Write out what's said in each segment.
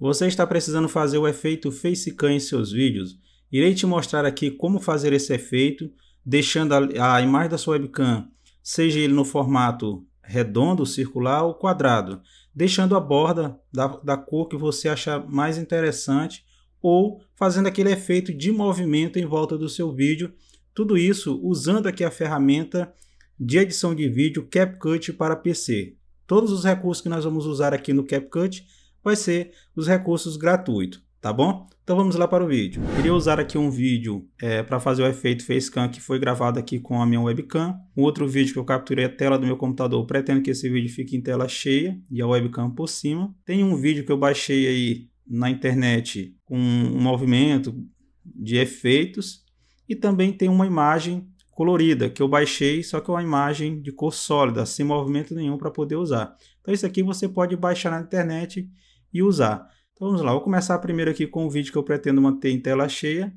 Você está precisando fazer o efeito Facecam em seus vídeos? Irei te mostrar aqui como fazer esse efeito, deixando a, a imagem da sua webcam, seja ele no formato redondo, circular ou quadrado, deixando a borda da, da cor que você achar mais interessante ou fazendo aquele efeito de movimento em volta do seu vídeo. Tudo isso usando aqui a ferramenta de edição de vídeo CapCut para PC. Todos os recursos que nós vamos usar aqui no CapCut vai ser os recursos gratuitos, tá bom? Então vamos lá para o vídeo. Queria usar aqui um vídeo é, para fazer o efeito Facecam que foi gravado aqui com a minha webcam. Um outro vídeo que eu capturei a tela do meu computador, pretendo que esse vídeo fique em tela cheia e a webcam por cima. Tem um vídeo que eu baixei aí na internet com um movimento de efeitos e também tem uma imagem colorida que eu baixei, só que é uma imagem de cor sólida, sem movimento nenhum para poder usar. Então isso aqui você pode baixar na internet e usar. Então vamos lá, vou começar primeiro aqui com o vídeo que eu pretendo manter em tela cheia.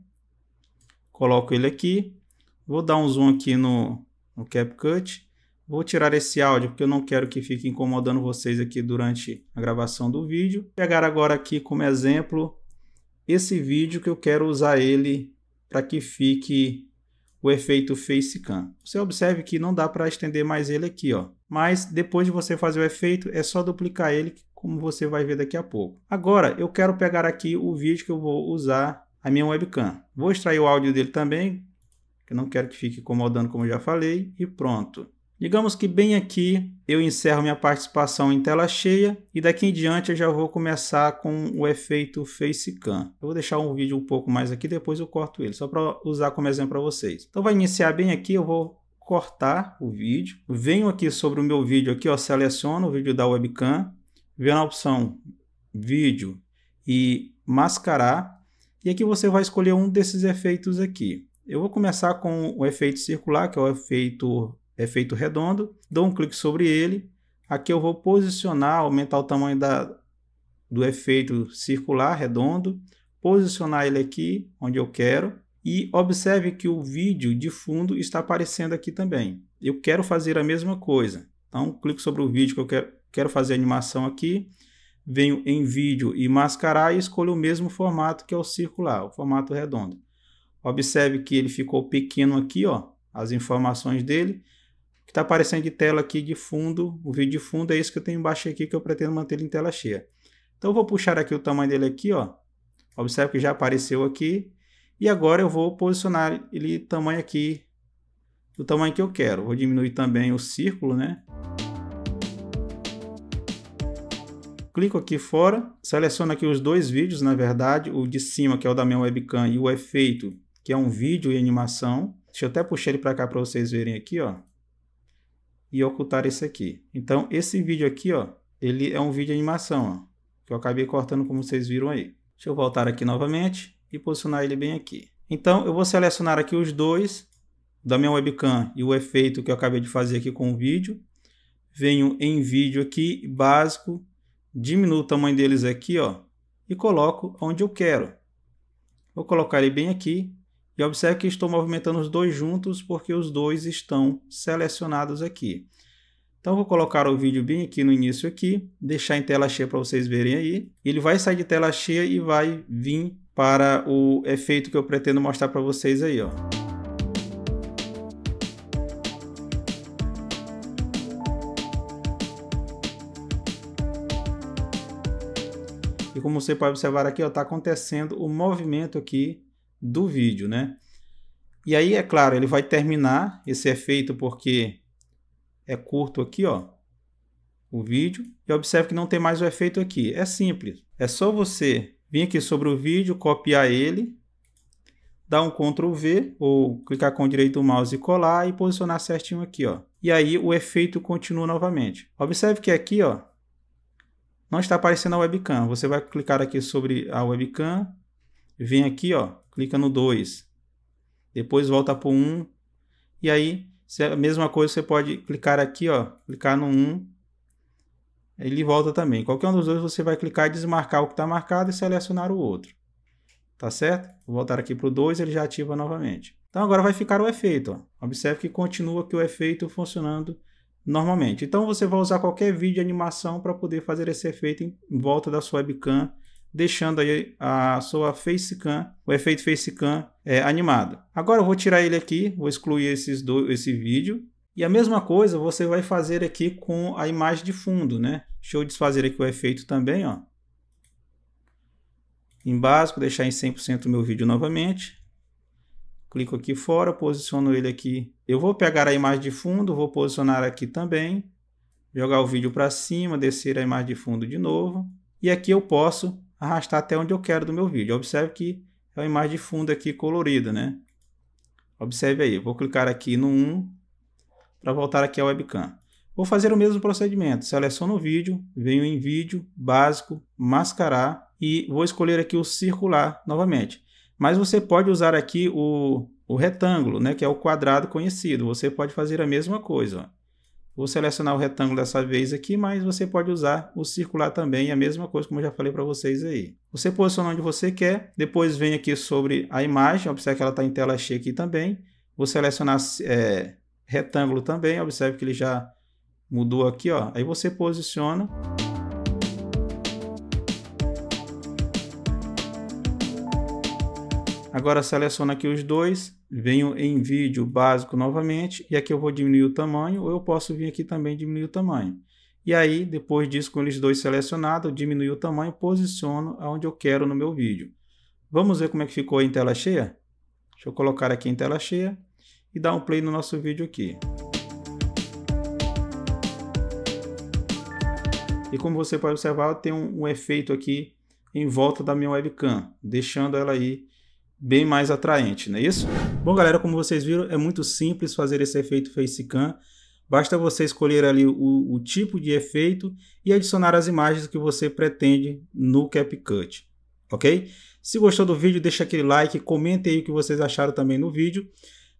Coloco ele aqui, vou dar um zoom aqui no, no CapCut Vou tirar esse áudio porque eu não quero que fique incomodando vocês aqui durante a gravação do vídeo. Vou pegar agora aqui como exemplo esse vídeo que eu quero usar ele para que fique o efeito Facecam. Você observe que não dá para estender mais ele aqui, ó. Mas depois de você fazer o efeito, é só duplicar ele, como você vai ver daqui a pouco. Agora, eu quero pegar aqui o vídeo que eu vou usar a minha webcam. Vou extrair o áudio dele também, que eu não quero que fique incomodando, como eu já falei, e pronto. Digamos que bem aqui eu encerro minha participação em tela cheia e daqui em diante eu já vou começar com o efeito Facecam. Eu vou deixar um vídeo um pouco mais aqui, depois eu corto ele, só para usar como exemplo para vocês. Então vai iniciar bem aqui, eu vou cortar o vídeo. Venho aqui sobre o meu vídeo aqui, ó, seleciono o vídeo da webcam, venho na opção vídeo e mascarar e aqui você vai escolher um desses efeitos aqui. Eu vou começar com o efeito circular, que é o efeito efeito redondo, dou um clique sobre ele. Aqui eu vou posicionar, aumentar o tamanho da, do efeito circular redondo, posicionar ele aqui onde eu quero e observe que o vídeo de fundo está aparecendo aqui também. Eu quero fazer a mesma coisa. Então, clico sobre o vídeo que eu quero, quero fazer animação aqui, venho em vídeo e mascarar e escolho o mesmo formato que é o circular, o formato redondo. Observe que ele ficou pequeno aqui, ó, as informações dele que está aparecendo de tela aqui de fundo, o vídeo de fundo é isso que eu tenho embaixo aqui que eu pretendo manter ele em tela cheia. Então eu vou puxar aqui o tamanho dele aqui, ó. Observe que já apareceu aqui. E agora eu vou posicionar ele tamanho aqui, do tamanho que eu quero. Vou diminuir também o círculo, né? Clico aqui fora, seleciono aqui os dois vídeos, na verdade, o de cima, que é o da minha webcam, e o efeito, que é um vídeo e animação. Deixa eu até puxar ele para cá para vocês verem aqui, ó e ocultar esse aqui. Então, esse vídeo aqui, ó, ele é um vídeo de animação, ó, que eu acabei cortando como vocês viram aí. Deixa eu voltar aqui novamente e posicionar ele bem aqui. Então, eu vou selecionar aqui os dois, da minha webcam e o efeito que eu acabei de fazer aqui com o vídeo. Venho em vídeo aqui, básico, diminuo o tamanho deles aqui, ó, e coloco onde eu quero. Vou colocar ele bem aqui e observe que estou movimentando os dois juntos porque os dois estão selecionados aqui. Então vou colocar o vídeo bem aqui no início aqui, deixar em tela cheia para vocês verem aí. Ele vai sair de tela cheia e vai vir para o efeito que eu pretendo mostrar para vocês aí, ó. E como você pode observar aqui, está acontecendo o movimento aqui do vídeo, né? E aí, é claro, ele vai terminar esse efeito porque é curto aqui, ó, o vídeo. E observe que não tem mais o efeito aqui. É simples. É só você vir aqui sobre o vídeo, copiar ele, dar um Ctrl V ou clicar com o direito do mouse e colar e posicionar certinho aqui, ó. E aí o efeito continua novamente. Observe que aqui, ó, não está aparecendo a webcam. Você vai clicar aqui sobre a webcam, vem aqui, ó, clica no 2. Depois volta para o 1. E aí, a mesma coisa, você pode clicar aqui, ó, clicar no 1. Ele volta também. Qualquer um dos dois você vai clicar e desmarcar o que está marcado e selecionar o outro. Tá certo? Vou voltar aqui para o 2, ele já ativa novamente. Então agora vai ficar o efeito. Ó. Observe que continua aqui o efeito funcionando normalmente. Então você vai usar qualquer vídeo de animação para poder fazer esse efeito em volta da sua webcam deixando aí a sua facecam, o efeito facecam é, animado. Agora eu vou tirar ele aqui, vou excluir esses do, esse vídeo. E a mesma coisa você vai fazer aqui com a imagem de fundo, né? Deixa eu desfazer aqui o efeito também, ó. Em básico, deixar em 100% o meu vídeo novamente. Clico aqui fora, posiciono ele aqui. Eu vou pegar a imagem de fundo, vou posicionar aqui também. Jogar o vídeo para cima, descer a imagem de fundo de novo. E aqui eu posso arrastar até onde eu quero do meu vídeo. Observe que é uma imagem de fundo aqui colorida, né? Observe aí, vou clicar aqui no 1 para voltar aqui ao webcam. Vou fazer o mesmo procedimento, seleciono o vídeo, venho em vídeo, básico, mascarar e vou escolher aqui o circular novamente. Mas você pode usar aqui o, o retângulo, né, que é o quadrado conhecido. Você pode fazer a mesma coisa. Vou selecionar o retângulo dessa vez aqui, mas você pode usar o circular também, a mesma coisa como eu já falei para vocês aí. Você posiciona onde você quer, depois vem aqui sobre a imagem, observe que ela está em tela cheia aqui também. Vou selecionar é, retângulo também, observe que ele já mudou aqui, ó. Aí você posiciona. Agora seleciono aqui os dois, venho em vídeo básico novamente e aqui eu vou diminuir o tamanho ou eu posso vir aqui também diminuir o tamanho. E aí, depois disso, com eles dois selecionados, diminuir o tamanho, posiciono aonde eu quero no meu vídeo. Vamos ver como é que ficou em tela cheia? Deixa eu colocar aqui em tela cheia e dar um play no nosso vídeo aqui. E como você pode observar, tem um, um efeito aqui em volta da minha webcam, deixando ela aí bem mais atraente, não é isso? Bom, galera, como vocês viram, é muito simples fazer esse efeito facecam. Basta você escolher ali o, o tipo de efeito e adicionar as imagens que você pretende no CapCut, ok? Se gostou do vídeo, deixa aquele like, comente aí o que vocês acharam também no vídeo.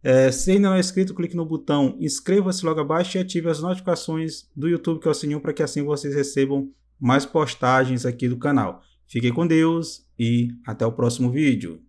É, se ainda não é inscrito, clique no botão inscreva-se logo abaixo e ative as notificações do YouTube, que é o sininho, para que assim vocês recebam mais postagens aqui do canal. Fiquem com Deus e até o próximo vídeo.